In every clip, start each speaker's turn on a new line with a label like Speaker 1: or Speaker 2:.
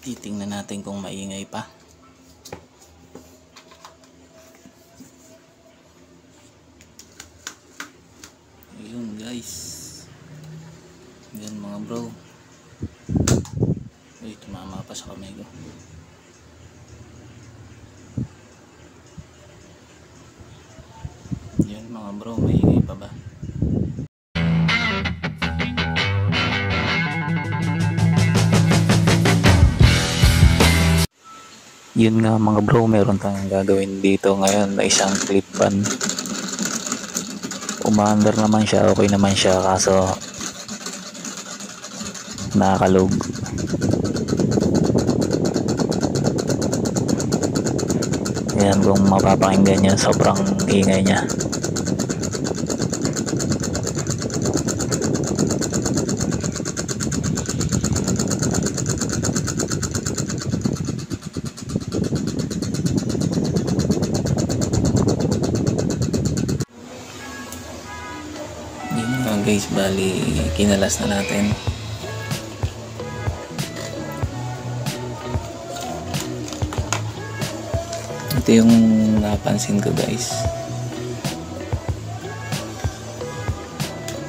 Speaker 1: Titingnan natin kung maingay pa. Ayun guys. Yan mga bro. Uy, tumama pa sa kamay ko. Yan mga bro, maingay pa ba? Yun nga mga bro, meron tayong gagawin dito ngayon na isang clip pan. Umaandar naman siya, okay naman siya kaso nakakalog. Ayan kung mapapakinggan nyo, sobrang ingay niya. Bali kinalas na natin. Ito yung napansin ko guys.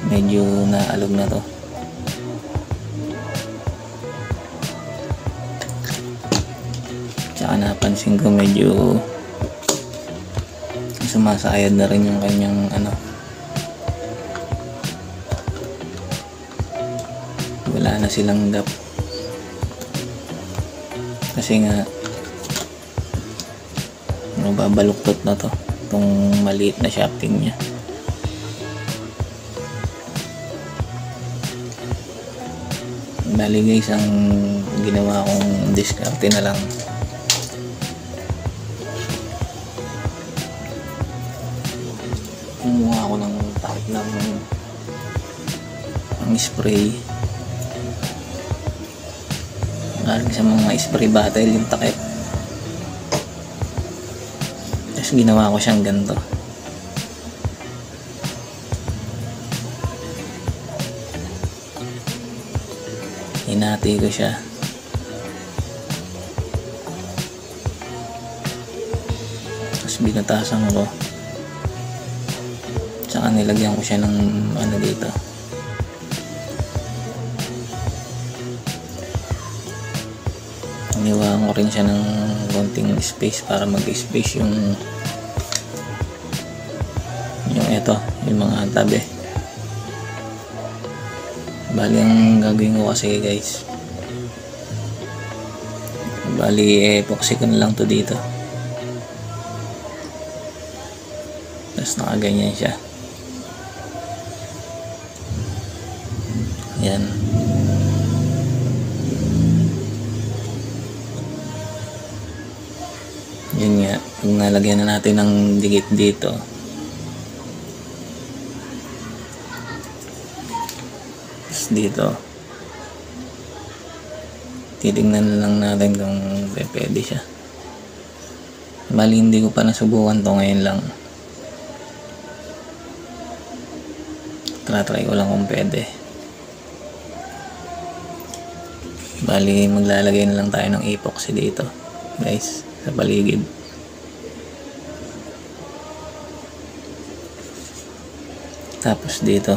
Speaker 1: Medyo naalog na to. Tsaka napansin ko medyo sumasayad na rin yung kanyang ano wala na silang gap kasi nga mababaluktot na to itong maliit na shafting niya. Bali guys ang ginawa kong discarte na lang. Kumuha ako ng takip ng ang spray galing sa mga spray bottle yung takip. Tapos ginawa ko siyang ganito. Hinati ko siya. Tapos binatasan ko. Tsaka nilagyan ko siya ng ano dito Iniwahan ko rin siya ng konting space para mag-space yung yung ito, yung mga tabi. Bali ang gagawin ko kasi guys. Bali epoxy ko na lang to dito. Tapos nakaganyan siya. Yan. Nalagyan na natin ng digit dito. Tapos dito. Titignan lang natin kung pwede siya. Bali hindi ko pa nasubukan to ngayon lang. Try ko lang kung pwede. Bali maglalagay na lang tayo ng epoxy dito guys sa paligid. Tapos dito.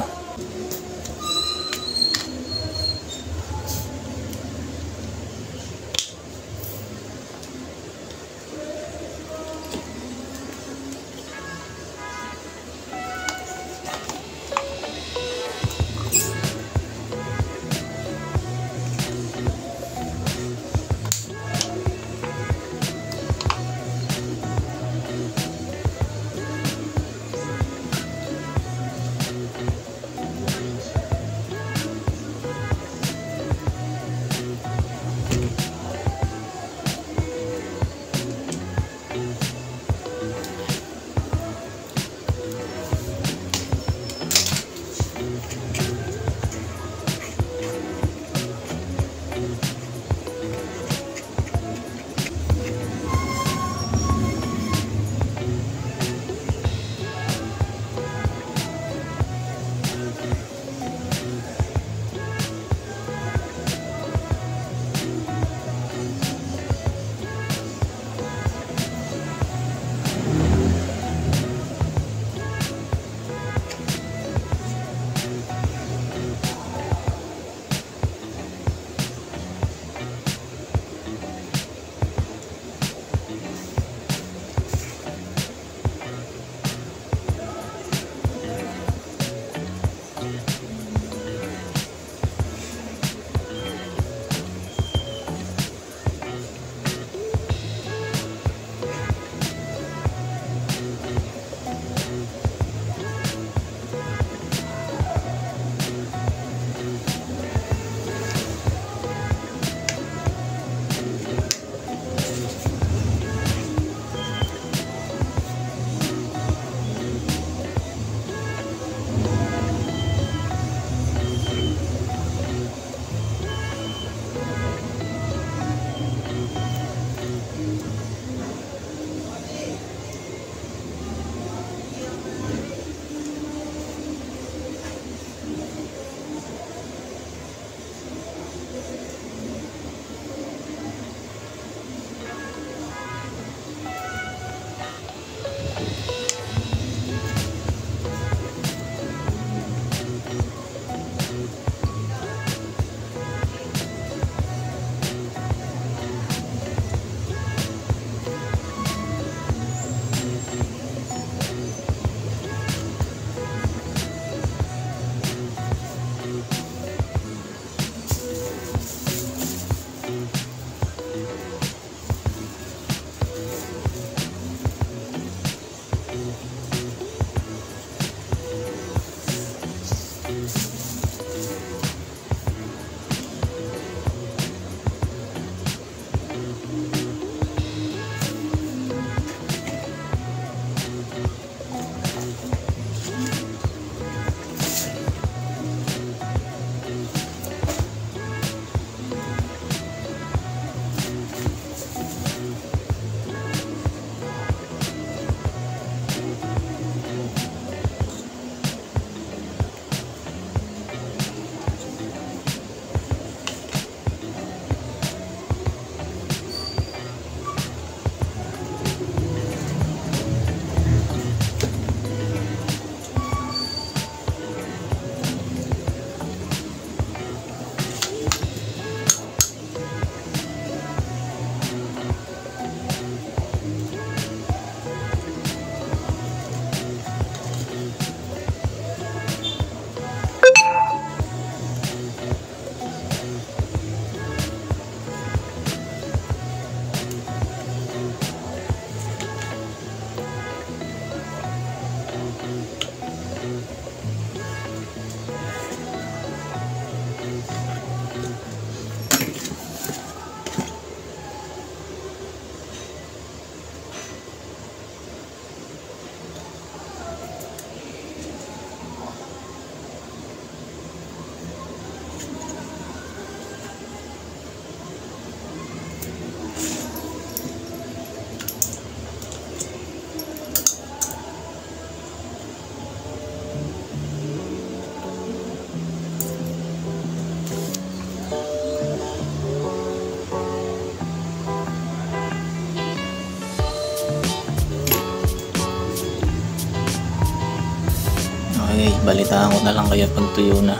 Speaker 1: Balitaan ko na lang kayo pag tuyo na.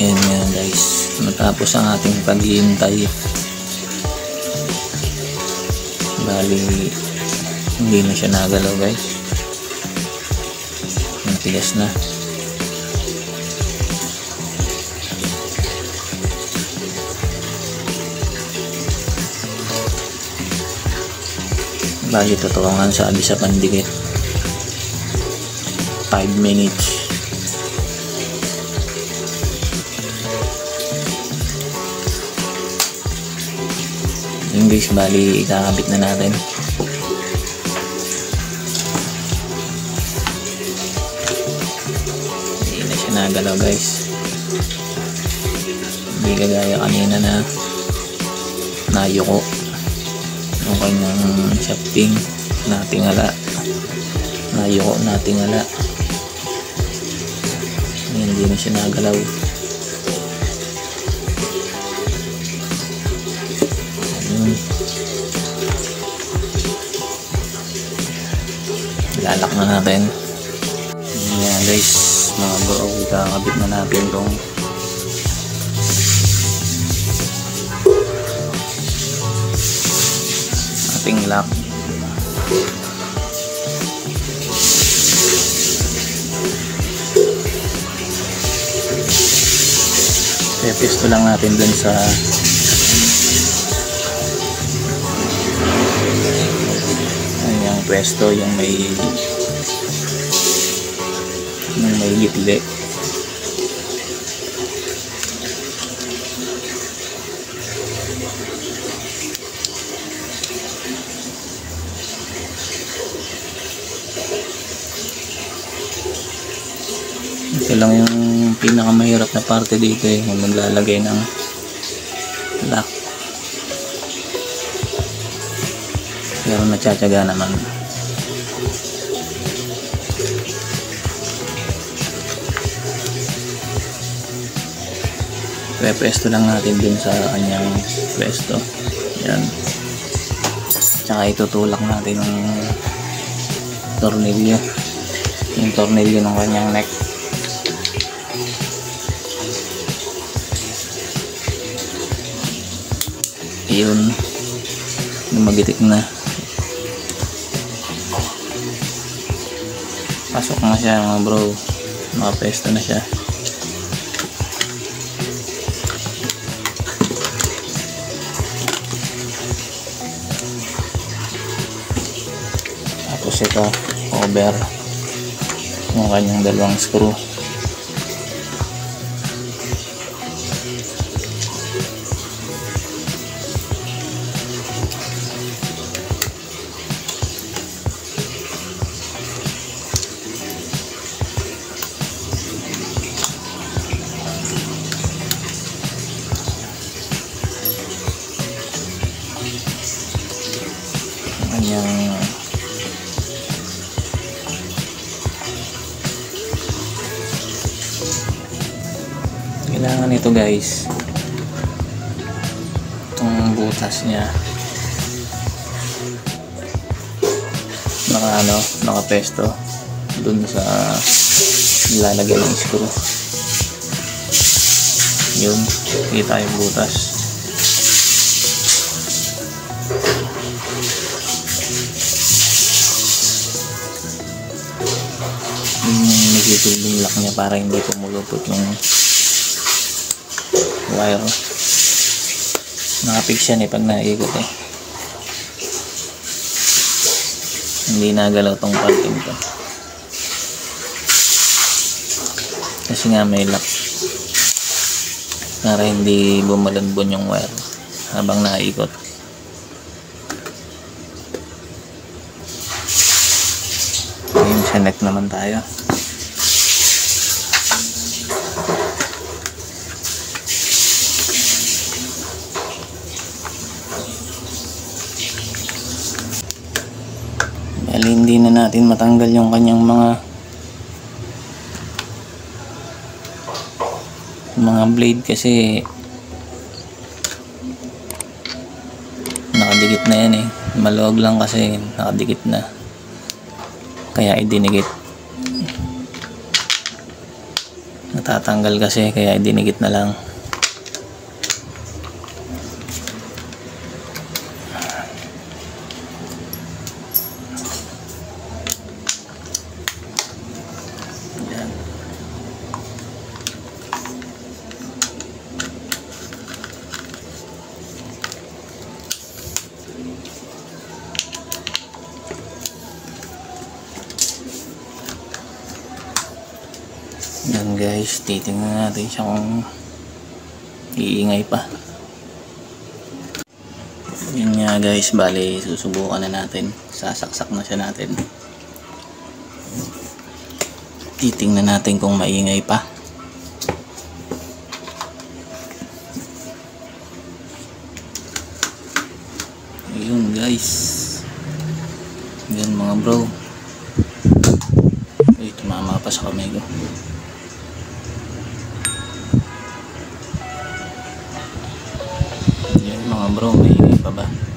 Speaker 1: Yan nga guys. Matapos ang ating paghihintay. Bali, hindi na siya nagalaw guys. Matigas na. Bali, totoo nga sabi sa pandikit. 5 minutes. Yung guys, bali, ikakabit na natin. Hindi na siya nagalaw guys. Hindi kagaya kanina na nayuko yung kanyang shafting natingala nayuko natingala hindi na siya nagalaw. Ayun. lalak na natin. Yan guys. Mga bro kakabit na natin tong ating lock Pepesto lang natin dun sa yung pwesto yung may yung may gitli ito lang yung pinakamahirap na parte dito eh yung maglalagay ng lock. Pero natsatsaga naman. Pwesto lang natin dun sa kanyang pwesto. Yan. Tsaka itutulak natin yung tornilyo. Yung tornilyo ng kanyang neck yun lumagitik na. Pasok na siya mga bro. Makapesto na siya. Tapos ito over yung kanyang dalawang screw kailangan ito guys. Itong butas niya. Naka ano nakapesto dun sa lalagay ng screw. Yun kita yung butas. Yung nagsisilbing lock niya para hindi pumulupot yung wire nakapig siya eh pag naikot eh. Hindi nagalaw tong parting to. Kasi nga may lock. Para hindi bumalanbon yung wire habang naikot ayun sa neck naman tayo Bali, hindi na natin matanggal yung kanyang mga mga blade kasi nakadikit na yan eh. Maluwag lang kasi nakadikit na. Kaya idinigit. Natatanggal kasi kaya idinigit na lang Yan. Yan guys, titingnan natin siya kung iingay pa. Yan nga guys, bali susubukan na natin. Sasaksak na siya natin. Titingnan natin kung maingay pa. Yan mga bro, may